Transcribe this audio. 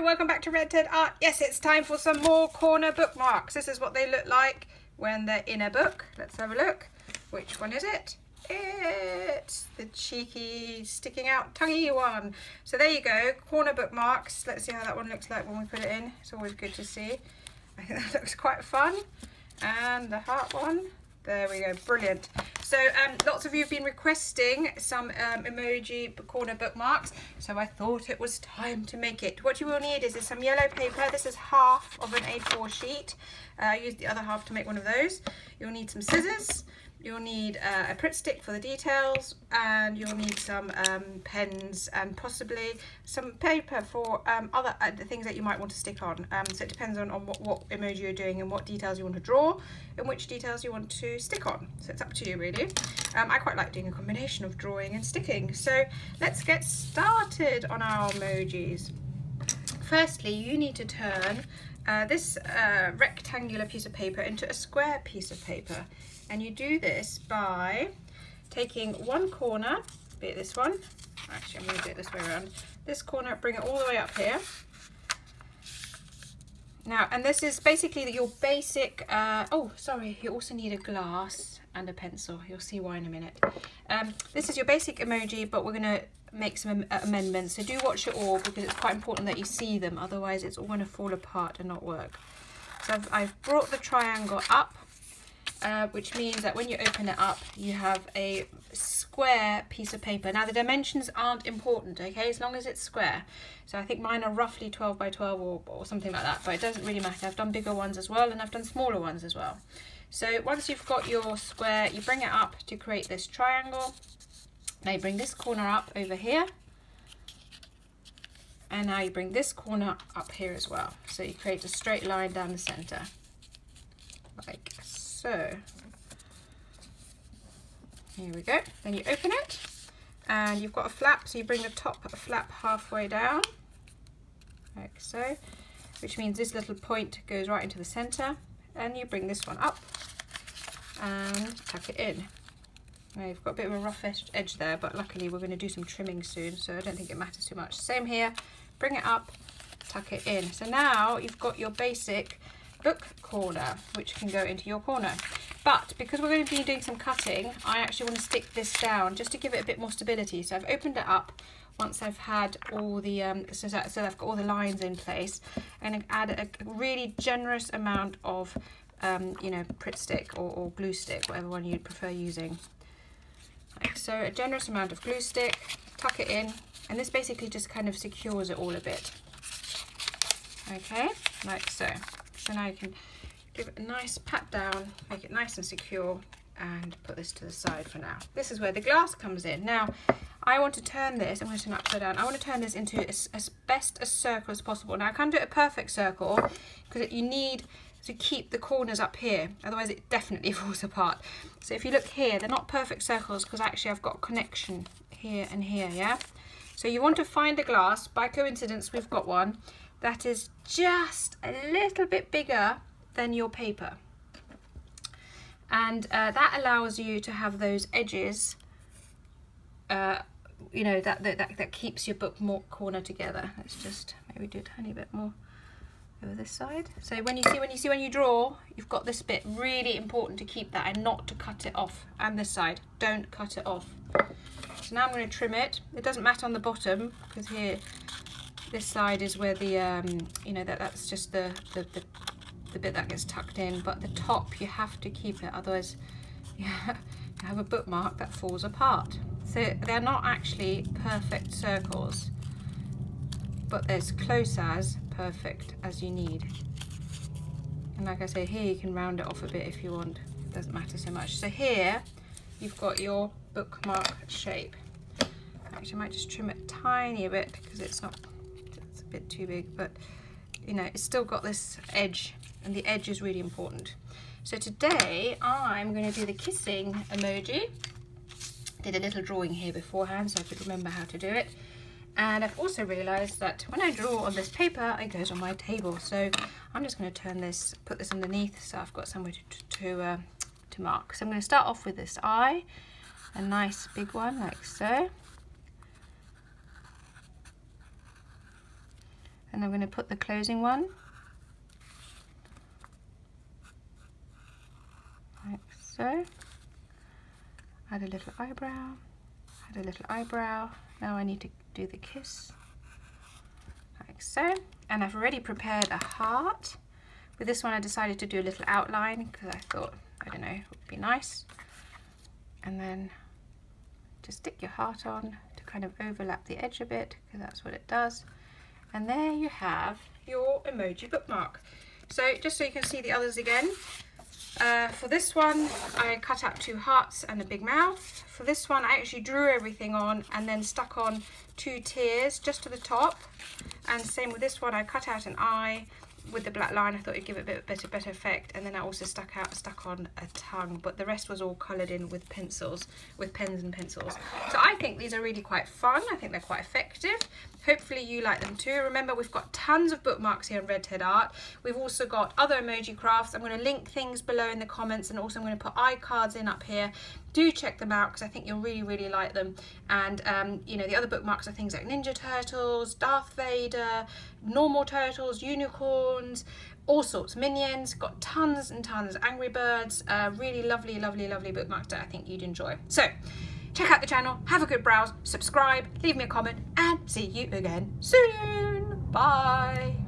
Welcome back to Red Ted Art. Yes, it's time for some more corner bookmarks. This is what they look like when they're in a book. Let's have a look. Which one is it? It's the cheeky, sticking out, tonguey one. So there you go, corner bookmarks. Let's see how that one looks like when we put it in. It's always good to see. I think that looks quite fun. And the heart one. There we go, brilliant. So um, lots of you have been requesting some um, emoji corner bookmarks, so I thought it was time to make it. What you will need is, is some yellow paper. This is half of an A4 sheet. Uh, I used the other half to make one of those. You'll need some scissors, You'll need uh, a Pritt stick for the details and you'll need some um, pens and possibly some paper for um, other uh, things that you might want to stick on. Um, so it depends on, on what, what emoji you're doing and what details you want to draw and which details you want to stick on. So it's up to you really. Um, I quite like doing a combination of drawing and sticking. So let's get started on our emojis. Firstly, you need to turn uh, this uh, rectangular piece of paper into a square piece of paper. And you do this by taking one corner, be it this one, actually I'm going to do it this way around, this corner, bring it all the way up here. Now, and this is basically your basic, uh, oh, sorry, you also need a glass and a pencil. You'll see why in a minute. Um, this is your basic emoji, but we're going to make some amendments. So do watch it all because it's quite important that you see them. Otherwise, it's all going to fall apart and not work. So I've, I've brought the triangle up uh, which means that when you open it up, you have a square piece of paper. Now the dimensions aren't important, okay, as long as it's square. So I think mine are roughly 12 by 12 or, or something like that, but it doesn't really matter. I've done bigger ones as well and I've done smaller ones as well. So once you've got your square, you bring it up to create this triangle. Now you bring this corner up over here. And now you bring this corner up here as well. So you create a straight line down the center, like so. Here we go. Then you open it. And you've got a flap. So you bring the top flap halfway down. Like so. Which means this little point goes right into the center. And you bring this one up and tuck it in now you've got a bit of a rough edge there but luckily we're going to do some trimming soon so I don't think it matters too much same here bring it up tuck it in so now you've got your basic book corner, which can go into your corner. But because we're going to be doing some cutting, I actually want to stick this down just to give it a bit more stability. So I've opened it up once I've had all the, um, so, that, so I've got all the lines in place and add a really generous amount of, um, you know, Pritt stick or, or glue stick, whatever one you'd prefer using. Like so, a generous amount of glue stick, tuck it in, and this basically just kind of secures it all a bit. Okay, like so. So now you can give it a nice pat down, make it nice and secure and put this to the side for now. This is where the glass comes in. Now, I want to turn this, I'm going to turn it upside down, I want to turn this into as, as best a circle as possible. Now, I can't do a perfect circle because you need to keep the corners up here, otherwise it definitely falls apart. So if you look here, they're not perfect circles because actually I've got connection here and here, yeah? So you want to find a glass, by coincidence we've got one, that is just a little bit bigger than your paper. And uh, that allows you to have those edges, uh, you know, that, that, that keeps your book more corner together. Let's just maybe do a tiny bit more over this side. So when you see when you see when you draw, you've got this bit really important to keep that and not to cut it off. And this side, don't cut it off. So now I'm going to trim it. It doesn't matter on the bottom because here this side is where the, um, you know, that, that's just the, the, the, the bit that gets tucked in, but the top, you have to keep it, otherwise you have a bookmark that falls apart. So they're not actually perfect circles, but they're as close as perfect as you need. And like I say, here you can round it off a bit if you want. It doesn't matter so much. So here, you've got your bookmark shape. Actually, I might just trim it tiny a bit because it's not it's a bit too big, but you know, it's still got this edge and the edge is really important. So today I'm going to do the kissing emoji. Did a little drawing here beforehand so I could remember how to do it. And I've also realised that when I draw on this paper, it goes on my table. So I'm just going to turn this, put this underneath so I've got somewhere to, to, uh, to mark. So I'm going to start off with this eye, a nice big one like so. and I'm going to put the closing one like so. Add a little eyebrow. Add a little eyebrow. Now I need to do the kiss. Like so. And I've already prepared a heart. With this one I decided to do a little outline because I thought I don't know it would be nice. And then just stick your heart on to kind of overlap the edge a bit because that's what it does. And there you have your emoji bookmark. So just so you can see the others again uh, for this one I cut out two hearts and a big mouth. For this one I actually drew everything on and then stuck on two tears just to the top. And same with this one I cut out an eye with the black line I thought it'd give it a bit better better effect and then I also stuck out stuck on a tongue but the rest was all coloured in with pencils with pens and pencils. So I think these are really quite fun I think they're quite effective. Hopefully you like them too. Remember we've got tons of bookmarks here on Red Ted Art. We've also got other emoji crafts. I'm going to link things below in the comments and also I'm going to put iCards in up here. Do check them out because I think you'll really really like them. And um, you know the other bookmarks are things like Ninja Turtles, Darth Vader, normal turtles, all sorts, minions, got tons and tons, Angry Birds, uh, really lovely lovely lovely bookmarks that I think you'd enjoy. So check out the channel, have a good browse, subscribe, leave me a comment and see you again soon. Bye.